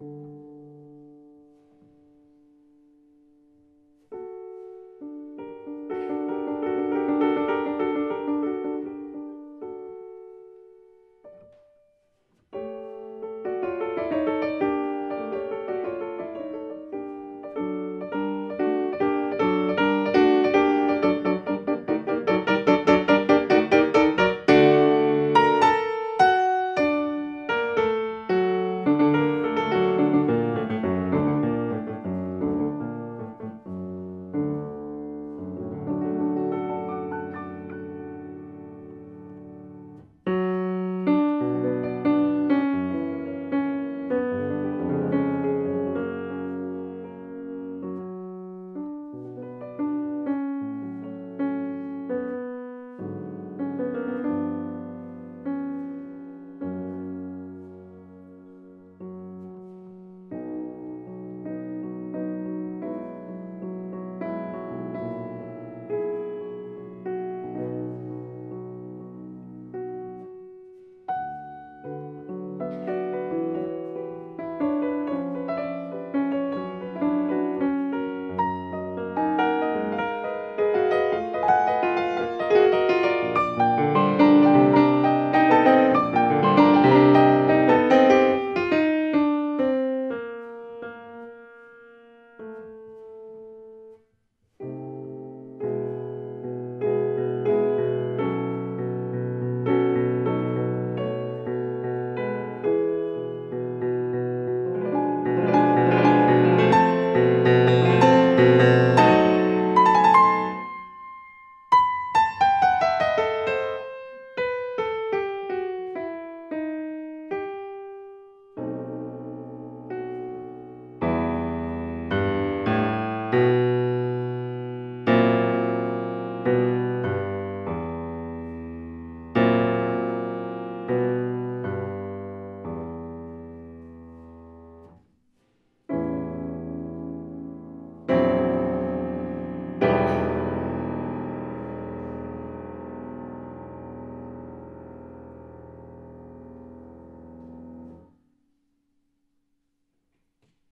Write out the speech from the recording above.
you.